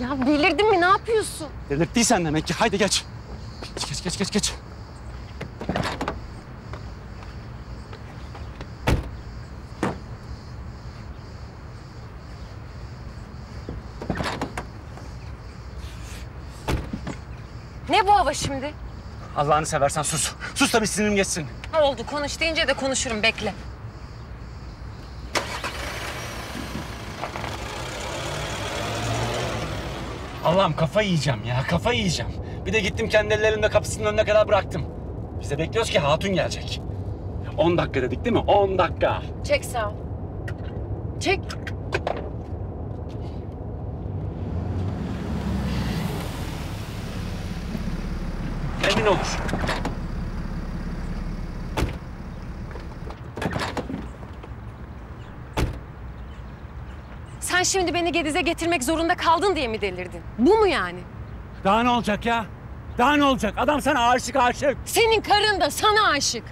Ya delirdin mi? Ne yapıyorsun? Delirttiysen demek ki. Haydi geç. Geç geç geç geç geç. Ne bu hava şimdi? Allah'ını seversen sus. Sus da bir sinirim geçsin. Ne oldu? Konuş deyince de konuşurum. Bekle. Allah'ım kafa yiyeceğim ya. Kafa yiyeceğim. Bir de gittim kendi ellerimle kapısının önüne kadar bıraktım. Biz de bekliyoruz ki hatun gelecek. 10 dakika dedik değil mi? 10 dakika. Çek sağ ol. Çek. Emin olur. Sen şimdi beni Gediz'e getirmek zorunda kaldın diye mi delirdin? Bu mu yani? Daha ne olacak ya? Daha ne olacak? Adam sana aşık aşık. Senin karın da sana aşık.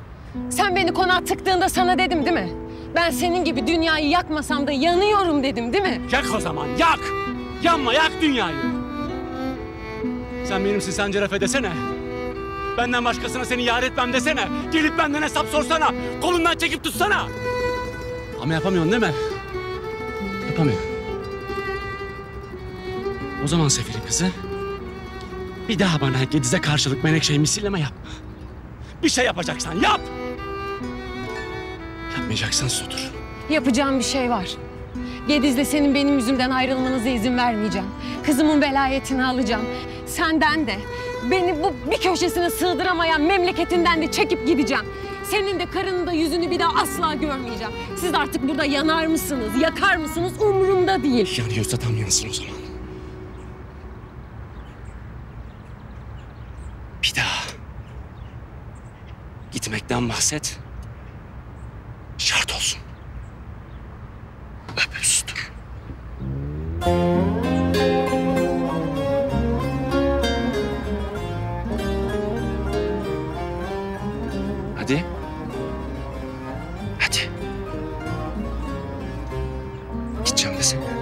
Sen beni konağa tıktığında sana dedim değil mi? Ben senin gibi dünyayı yakmasam da yanıyorum dedim değil mi? Yak o zaman yak. Yanma yak dünyayı. Sen benimsin sen cerefe desene. Benden başkasına seni yar etmem desene. Gelip benden hesap sorsana. Kolundan çekip tutsana. Ama yapamıyorsun değil mi? Yapamıyorum. O zaman Sefir'in kızı bir daha bana Gediz'e karşılık Menekşe'yi misilleme yapma. Bir şey yapacaksan yap. Yapmayacaksan sudur. Yapacağım bir şey var. Gediz'le senin benim yüzümden ayrılmanıza izin vermeyeceğim. Kızımın velayetini alacağım. Senden de, beni bu bir köşesine sığdıramayan memleketinden de çekip gideceğim. Senin de karının da yüzünü bir daha asla görmeyeceğim. Siz artık burada yanar mısınız, yakar mısınız umurumda değil. Yanıyorsa tam yansın o zaman. etmekten bahset. Şart olsun. Öp. Hadi. Hadi. Gideceğim de seni.